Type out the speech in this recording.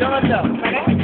Yolanda.